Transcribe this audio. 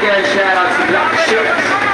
Again, shout out to Black Shirts.